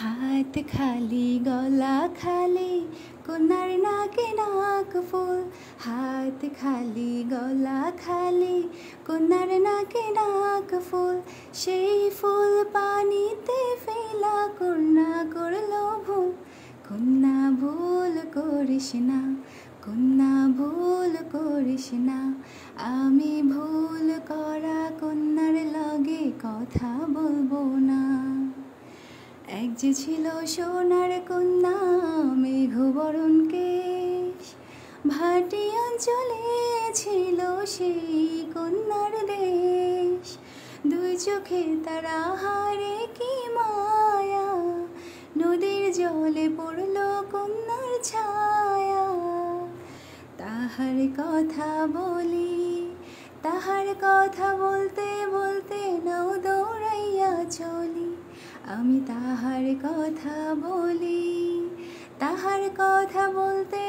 হাত খালি, গলা খালি কন্যার নাকে নাক ফুল। হাত খালি, গলা খালি কন্যার নাকে নাক ফুল। সেই ফুল পানিতে ফেলা কন্যা করল ভুল। কন্যা ভুল করিস না কন্যা ভুল করিস না। আমি ভুল করা কন্যার লগে কথা বলব না। যে ছিল সোনার কন্যা মেঘবরণ কেশ। ভাটি অঞ্চলে ছিল সেই কন্যার দেশ। দুই চোখে তারা হারে কি মায়া। নদীর জলে পড়ল কন্যার ছায়া। তাহার কথা বলি, তাহার কথা বলতে বলতে আমি তাহার কথা বলি তাহার কথা বলতে